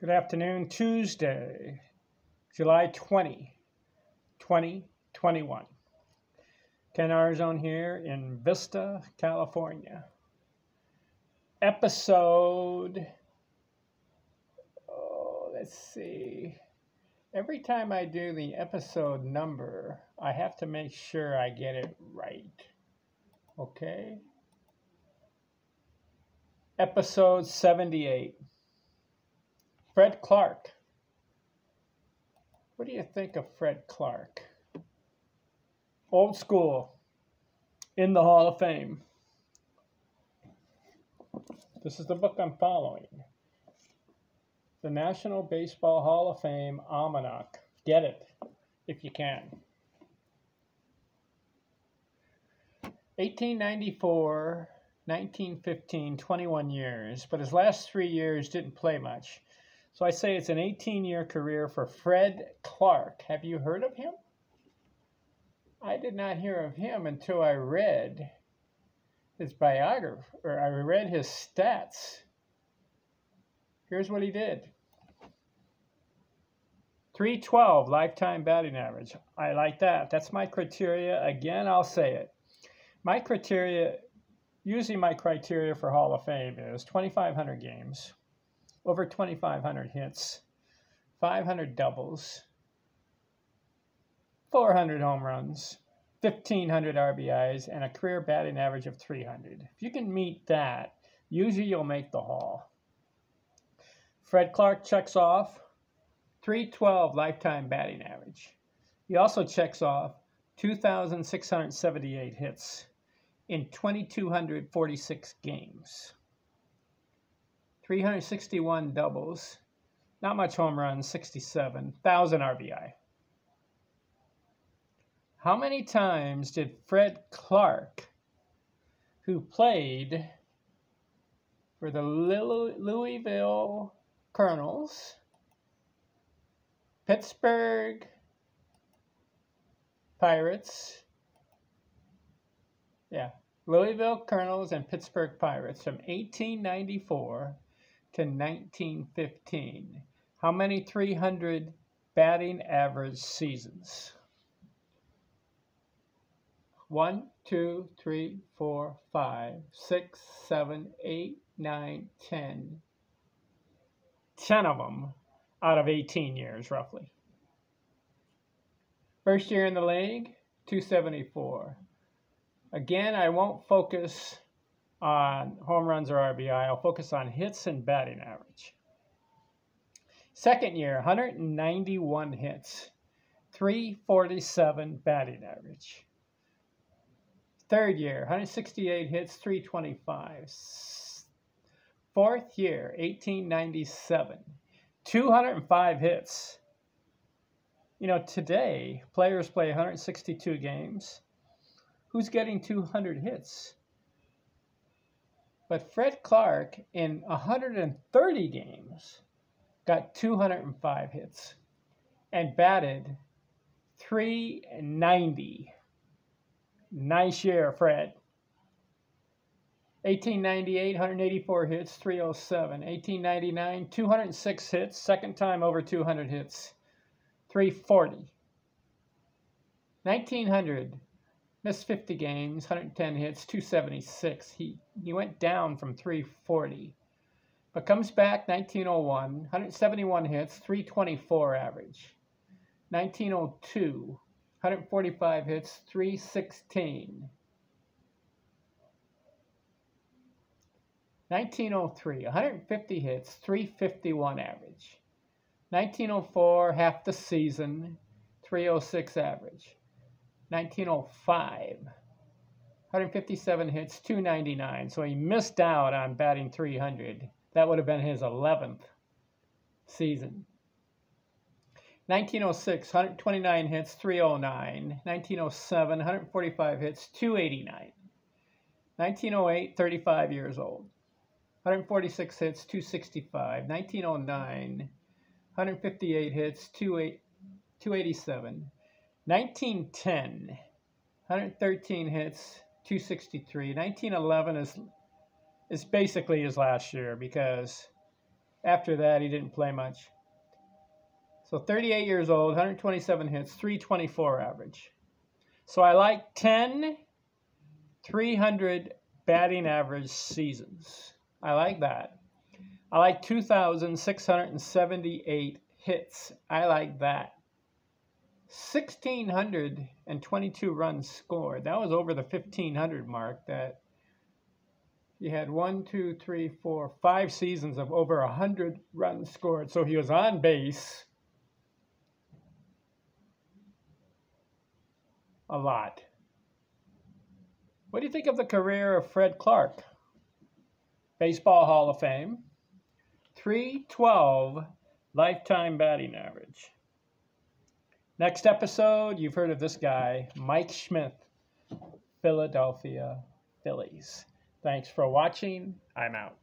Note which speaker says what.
Speaker 1: Good afternoon, Tuesday, July 20, 2021. Ken Ardizzone here in Vista, California. Episode, oh, let's see. Every time I do the episode number, I have to make sure I get it right. Okay? Episode 78. Fred Clarke. What do you think of Fred Clarke? Old school, in the Hall of Fame. This is the book I'm following. The National Baseball Hall of Fame Almanac. Get it if you can. 1894, 1915, 21 years, but his last three years didn't play much. So I say it's an 18 year career for Fred Clarke. Have you heard of him? I did not hear of him until I read his biography, or I read his stats. Here's what he did 312 lifetime batting average. I like that. That's my criteria. Again, I'll say it. My criteria, usually my criteria for Hall of Fame is 2,500 games, over 2,500 hits, 500 doubles, 400 home runs, 1,500 RBIs, and a career batting average of 300. If you can meet that, usually you'll make the Hall. Fred Clarke checks off 312 lifetime batting average. He also checks off 2,678 hits in 2,246 games. 361 doubles, not much home runs, 67, 1,000 RBI. How many times did Fred Clarke, who played for the Louisville Colonels, Pittsburgh Pirates, yeah, Louisville Colonels and Pittsburgh Pirates from 1894 to 1915. How many 300 batting average seasons? One, two, three, four, five, six, seven, eight, nine, ten. Ten of them out of 18 years, roughly. First year in the league, 274. Again, I won't focus on home runs or RBI. I'll focus on hits and batting average. Second year, 191 hits, 347 batting average. Third year, 168 hits, 325. Fourth year, 1897, 205 hits. You know, today, players play 162 games. Who's getting 200 hits? But Fred Clarke, in 130 games, got 205 hits and batted 390. Nice year, Fred. 1898, 184 hits, 307. 1899, 206 hits, second time over 200 hits, 340. 1900, Missed 50 games, 110 hits, 276. He, he went down from 340. But comes back 1901, 171 hits, 324 average. 1902, 145 hits, 316. 1903, 150 hits, 351 average. 1904, half the season, 306 average. 1905. 157 hits, 299. So he missed out on batting 300. That would have been his 11th season. 1906, 129 hits, 309. 1907, 145 hits, 289. 1908, 35 years old. 146 hits, 265. 1909, 158 hits, 287. 1910, 113 hits, 263. 1911 is is basically his last year because After that, he didn't play much. So 38 years old, 127 hits, 324 average. So I like 10 300 batting average seasons. I like that. I like 2,678 hits. I like that. 1,622 runs scored. That was over the 1,500 mark that he had one, two, three, four, five seasons of over 100 runs scored. So he was on base a lot. What do you think of the career of Fred Clarke? Baseball Hall of Fame, 312 lifetime batting average. Next episode, you've heard of this guy, Mike Schmidt, Philadelphia Phillies. Thanks for watching. I'm out.